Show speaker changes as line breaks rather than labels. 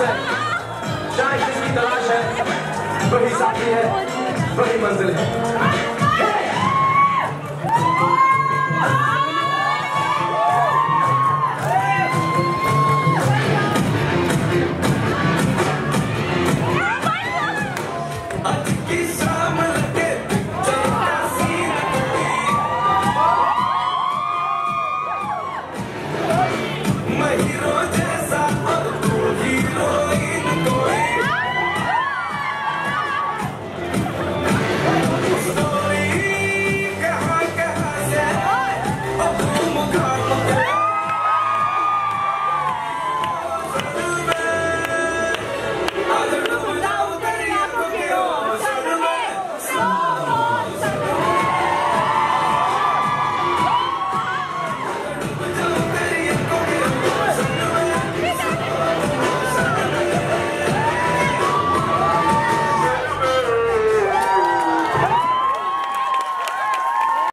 है चाहे किसकी तलाश है वही साथी है वही मंजिल है